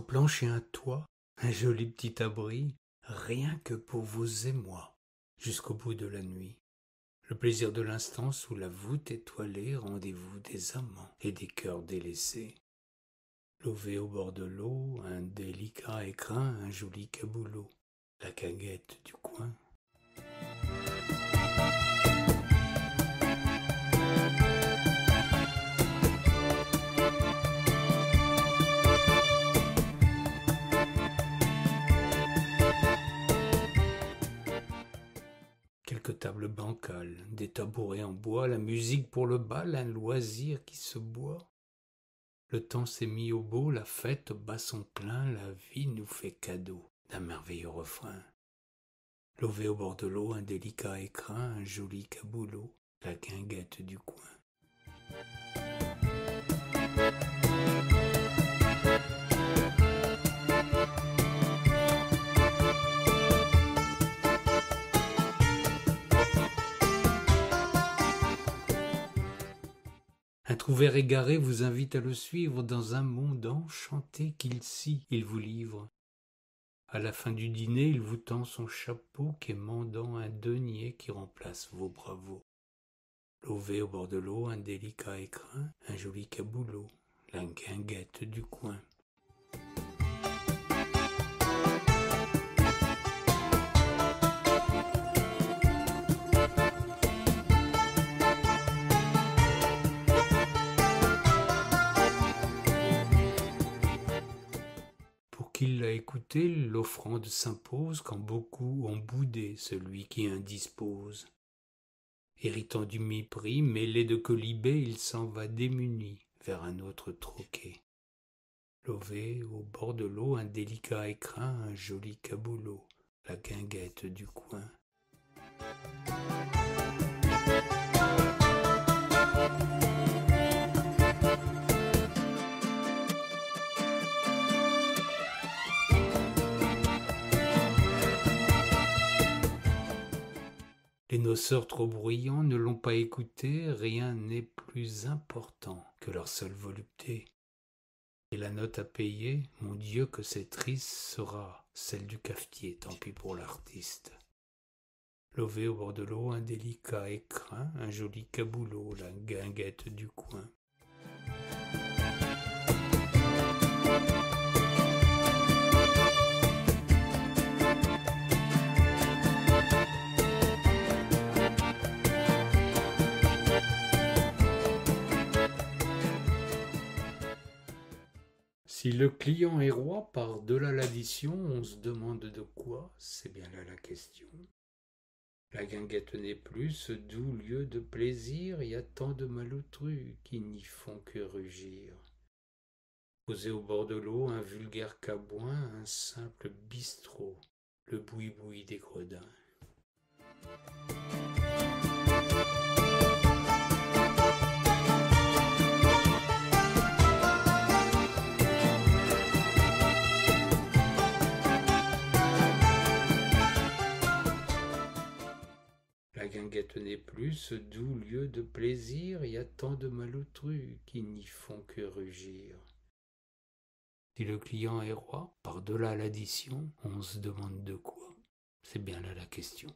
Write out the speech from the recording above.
Planches et un toit, un joli petit abri, rien que pour vous et moi, jusqu'au bout de la nuit. Le plaisir de l'instant sous la voûte étoilée, rendez-vous des amants et des cœurs délaissés. Lové au bord de l'eau, un délicat écrin, un joli caboulot, la caguette du coin. Quelques tables bancales, des tabourets en bois, la musique pour le bal, un loisir qui se boit. Le temps s'est mis au beau, la fête bat son plein, la vie nous fait cadeau d'un merveilleux refrain. Lové au bord de l'eau, un délicat écrin, un joli caboulot, la guinguette du coin. Un trouvère égaré vous invite à le suivre dans un monde enchanté qu'il scie, il vous livre. À la fin du dîner, il vous tend son chapeau quémandant un denier qui remplace vos bravos. Lové au bord de l'eau, un délicat écrin, un joli caboulot, la guinguette du coin. Pour qui l'a écouté, l'offrande s'impose quand beaucoup ont boudé celui qui indispose. Héritant du mépris, mêlé de colibé, il s'en va démuni vers un autre troquet. Lové au bord de l'eau, un délicat écrin, un joli caboulot, la guinguette du coin. Les noceurs trop bruyants ne l'ont pas écouté, rien n'est plus important que leur seule volupté. Et la note à payer, mon Dieu que c'est triste, sera celle du cafetier, tant pis pour l'artiste. Lové au bord de l'eau, un délicat écrin, un joli caboulot, la guinguette du coin. Si le client est roi par-delà l'addition, on se demande de quoi, c'est bien là la question. La guinguette n'est plus ce doux lieu de plaisir, il y a tant de malotrus qui n'y font que rugir. Posé au bord de l'eau, un vulgaire cabouin, un simple bistrot, le boui-boui des gredins. N'est plus ce doux lieu de plaisir, y a tant de malotrus qui n'y font que rugir. Si le client est roi, par-delà l'addition, on se demande de quoi? C'est bien là la question.